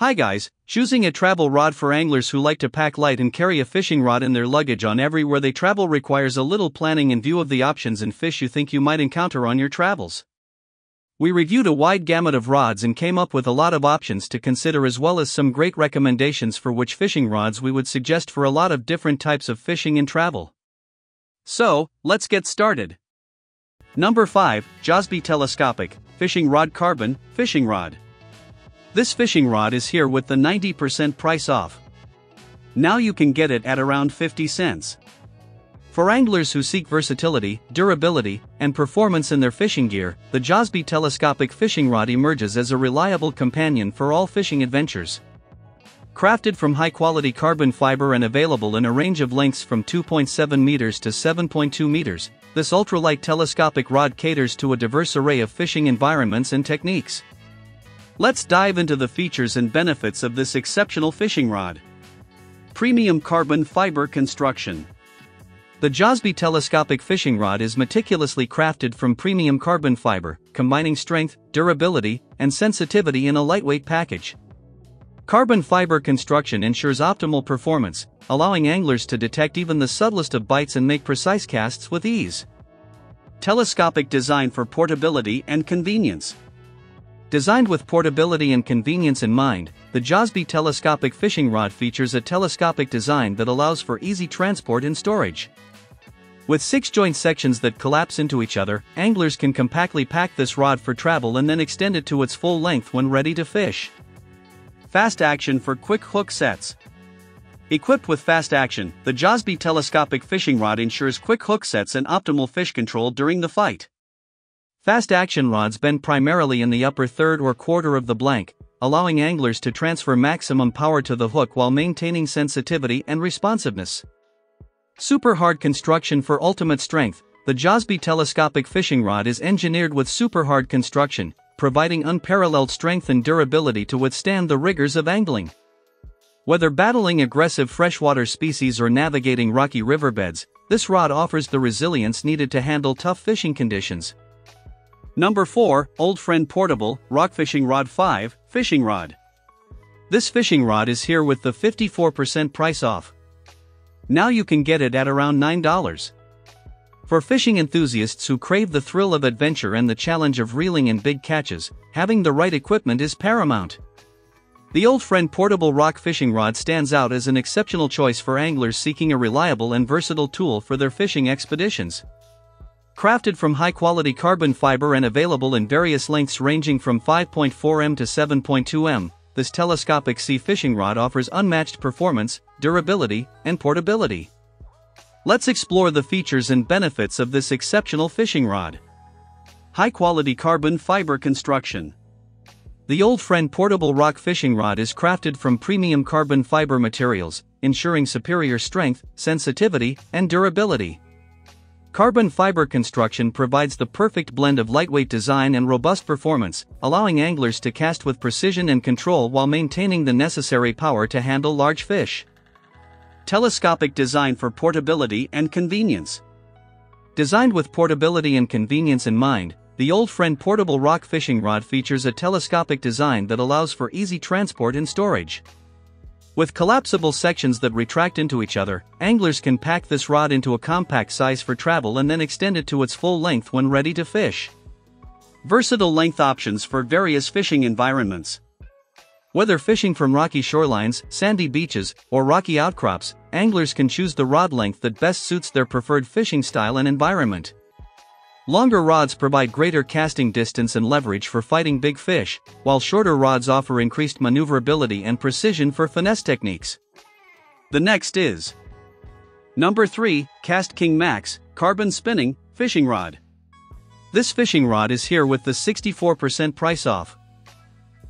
Hi guys, choosing a travel rod for anglers who like to pack light and carry a fishing rod in their luggage on everywhere they travel requires a little planning in view of the options and fish you think you might encounter on your travels. We reviewed a wide gamut of rods and came up with a lot of options to consider as well as some great recommendations for which fishing rods we would suggest for a lot of different types of fishing and travel. So, let's get started. Number 5 Josby Telescopic Fishing Rod Carbon Fishing Rod. This fishing rod is here with the 90% price off. Now you can get it at around 50 cents. For anglers who seek versatility, durability, and performance in their fishing gear, the Josby telescopic fishing rod emerges as a reliable companion for all fishing adventures. Crafted from high quality carbon fiber and available in a range of lengths from 2.7 meters to 7.2 meters, this ultralight telescopic rod caters to a diverse array of fishing environments and techniques. Let's dive into the features and benefits of this exceptional fishing rod. Premium carbon fiber construction. The Josby telescopic fishing rod is meticulously crafted from premium carbon fiber, combining strength, durability, and sensitivity in a lightweight package. Carbon fiber construction ensures optimal performance, allowing anglers to detect even the subtlest of bites and make precise casts with ease. Telescopic design for portability and convenience. Designed with portability and convenience in mind, the Josby telescopic fishing rod features a telescopic design that allows for easy transport and storage. With six joint sections that collapse into each other, anglers can compactly pack this rod for travel and then extend it to its full length when ready to fish. Fast action for quick hook sets. Equipped with fast action, the Josby telescopic fishing rod ensures quick hook sets and optimal fish control during the fight. Fast action rods bend primarily in the upper third or quarter of the blank, allowing anglers to transfer maximum power to the hook while maintaining sensitivity and responsiveness. Super hard construction for ultimate strength. The Josby telescopic fishing rod is engineered with super hard construction, providing unparalleled strength and durability to withstand the rigors of angling. Whether battling aggressive freshwater species or navigating rocky riverbeds, this rod offers the resilience needed to handle tough fishing conditions. Number 4, Old Friend Portable, Rock Fishing Rod 5, Fishing Rod. This fishing rod is here with the 54% price off. Now you can get it at around $9. For fishing enthusiasts who crave the thrill of adventure and the challenge of reeling in big catches, having the right equipment is paramount. The Old Friend Portable Rock Fishing Rod stands out as an exceptional choice for anglers seeking a reliable and versatile tool for their fishing expeditions. Crafted from high quality carbon fiber and available in various lengths ranging from 5.4m to 7.2m, this telescopic sea fishing rod offers unmatched performance, durability, and portability. Let's explore the features and benefits of this exceptional fishing rod. High quality carbon fiber construction. The Old Friend portable rock fishing rod is crafted from premium carbon fiber materials, ensuring superior strength, sensitivity, and durability. Carbon fiber construction provides the perfect blend of lightweight design and robust performance, allowing anglers to cast with precision and control while maintaining the necessary power to handle large fish. Telescopic design for portability and convenience. Designed with portability and convenience in mind, the Old Friend portable rock fishing rod features a telescopic design that allows for easy transport and storage. With collapsible sections that retract into each other, anglers can pack this rod into a compact size for travel and then extend it to its full length when ready to fish. Versatile length options for various fishing environments. Whether fishing from rocky shorelines, sandy beaches, or rocky outcrops, anglers can choose the rod length that best suits their preferred fishing style and environment. Longer rods provide greater casting distance and leverage for fighting big fish, while shorter rods offer increased maneuverability and precision for finesse techniques. The next is Number 3 KastKing Max Carbon Spinning Fishing Rod. This fishing rod is here with the 64% price off.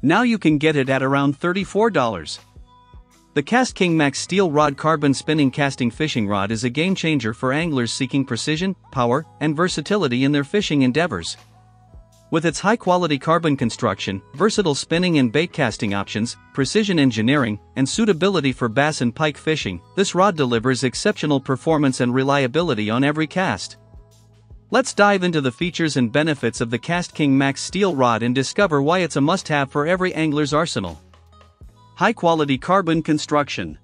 Now you can get it at around $34. The KastKing Max Steel Rod Carbon Spinning Casting Fishing Rod is a game changer for anglers seeking precision, power, and versatility in their fishing endeavors. With its high quality carbon construction, versatile spinning and bait casting options, precision engineering, and suitability for bass and pike fishing, this rod delivers exceptional performance and reliability on every cast. Let's dive into the features and benefits of the KastKing Max Steel Rod and discover why it's a must have for every angler's arsenal. High quality carbon construction.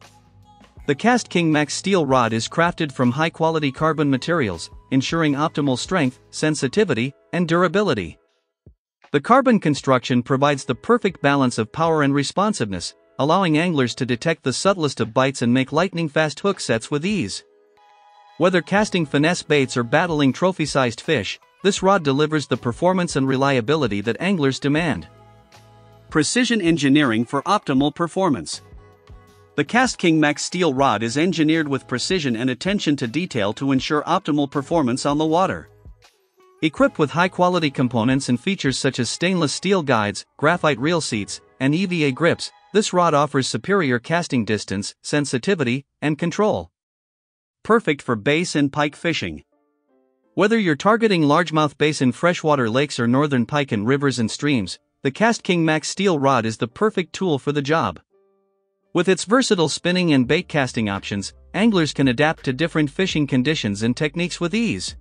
The KastKing Max steel rod is crafted from high quality carbon materials, ensuring optimal strength, sensitivity, and durability. The carbon construction provides the perfect balance of power and responsiveness, allowing anglers to detect the subtlest of bites and make lightning fast hook sets with ease. Whether casting finesse baits or battling trophy sized fish, this rod delivers the performance and reliability that anglers demand. Precision engineering for optimal performance. The KastKing Max steel rod is engineered with precision and attention to detail to ensure optimal performance on the water. Equipped with high quality components and features such as stainless steel guides, graphite reel seats, and EVA grips, this rod offers superior casting distance, sensitivity, and control. Perfect for bass and pike fishing. Whether you're targeting largemouth bass in freshwater lakes or northern pike in rivers and streams, the KastKing Max steel rod is the perfect tool for the job. With its versatile spinning and bait casting options, anglers can adapt to different fishing conditions and techniques with ease.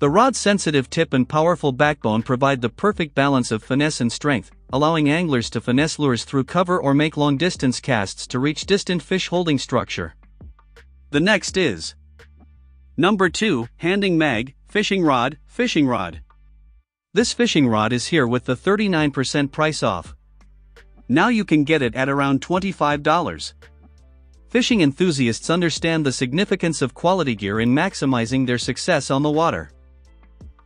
The rod's sensitive tip and powerful backbone provide the perfect balance of finesse and strength, allowing anglers to finesse lures through cover or make long distance casts to reach distant fish holding structure. The next is Number 2 Handing Mag, Fishing Rod, Fishing Rod. This fishing rod is here with the 39% price off, now you can get it at around $25. Fishing enthusiasts understand the significance of quality gear in maximizing their success on the water.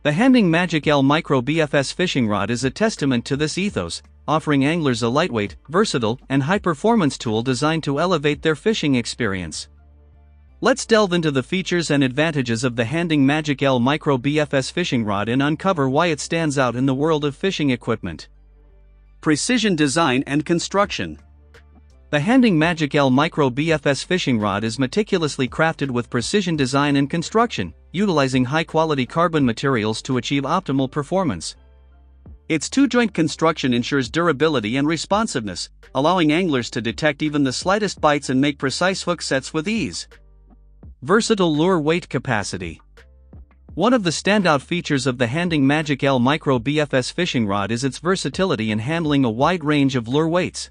The Handing Magic L Micro BFS fishing rod is a testament to this ethos, offering anglers a lightweight, versatile, and high performance tool designed to elevate their fishing experience. Let's delve into the features and advantages of the Handing Magic L Micro BFS fishing rod and uncover why it stands out in the world of fishing equipment. Precision Design and Construction The Handing Magic L Micro BFS fishing rod is meticulously crafted with precision design and construction, utilizing high-quality carbon materials to achieve optimal performance. Its two-joint construction ensures durability and responsiveness, allowing anglers to detect even the slightest bites and make precise hook sets with ease. Versatile lure weight capacity one of the standout features of the Handing Magic L Micro BFS fishing rod is its versatility in handling a wide range of lure weights.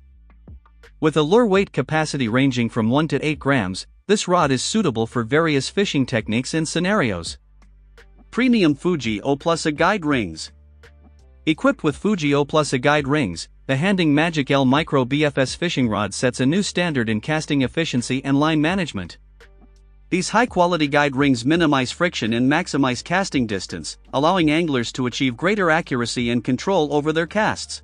With a lure weight capacity ranging from 1 to 8 grams, this rod is suitable for various fishing techniques and scenarios. Premium Fuji O Plus A Guide Rings Equipped with Fuji O Plus A Guide Rings, the Handing Magic L Micro BFS fishing rod sets a new standard in casting efficiency and line management. These high-quality guide rings minimize friction and maximize casting distance, allowing anglers to achieve greater accuracy and control over their casts.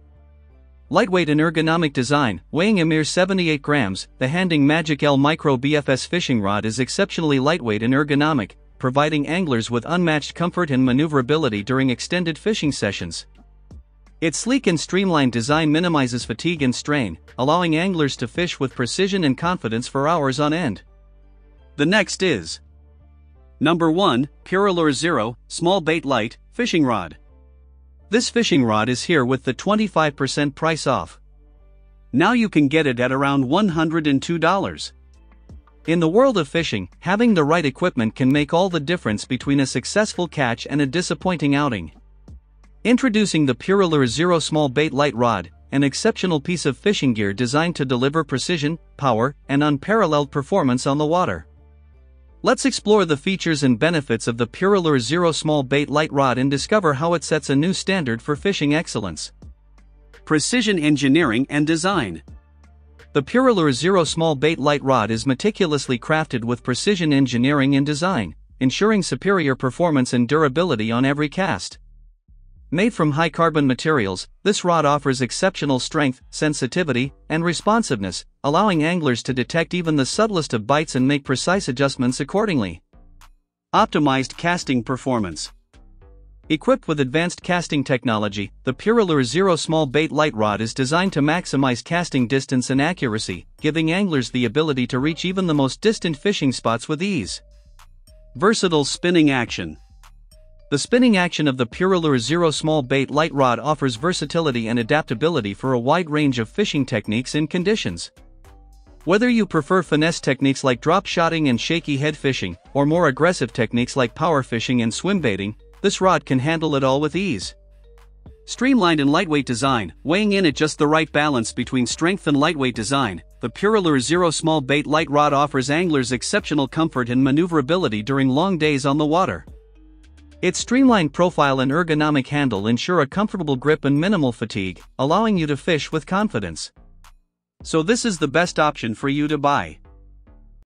Lightweight and ergonomic design, weighing a mere 78 grams, the Handing Magic L Micro BFS fishing rod is exceptionally lightweight and ergonomic, providing anglers with unmatched comfort and maneuverability during extended fishing sessions. Its sleek and streamlined design minimizes fatigue and strain, allowing anglers to fish with precision and confidence for hours on end. The next is Number 1 Purelure Zero Small Bait Light Fishing Rod. This fishing rod is here with the 25% price off. Now you can get it at around $102. In the world of fishing, having the right equipment can make all the difference between a successful catch and a disappointing outing. Introducing the Purelure Zero Small Bait Light Rod, an exceptional piece of fishing gear designed to deliver precision, power, and unparalleled performance on the water. Let's explore the features and benefits of the Purelure Zero Small Bait Light Rod and discover how it sets a new standard for fishing excellence. Precision Engineering and Design The Purelure Zero Small Bait Light Rod is meticulously crafted with precision engineering and design, ensuring superior performance and durability on every cast. Made from high carbon materials, this rod offers exceptional strength, sensitivity, and responsiveness, allowing anglers to detect even the subtlest of bites and make precise adjustments accordingly. Optimized casting performance. Equipped with advanced casting technology, the Purelure Zero Small Bait Light Rod is designed to maximize casting distance and accuracy, giving anglers the ability to reach even the most distant fishing spots with ease. Versatile spinning action. The spinning action of the Purelure Zero Small Bait Light Rod offers versatility and adaptability for a wide range of fishing techniques and conditions. Whether you prefer finesse techniques like drop shotting and shaky head fishing, or more aggressive techniques like power fishing and swim baiting, this rod can handle it all with ease. Streamlined and lightweight design, weighing in at just the right balance between strength and lightweight design, the Purelure Zero Small Bait Light Rod offers anglers exceptional comfort and maneuverability during long days on the water. Its streamlined profile and ergonomic handle ensure a comfortable grip and minimal fatigue, allowing you to fish with confidence. So this is the best option for you to buy.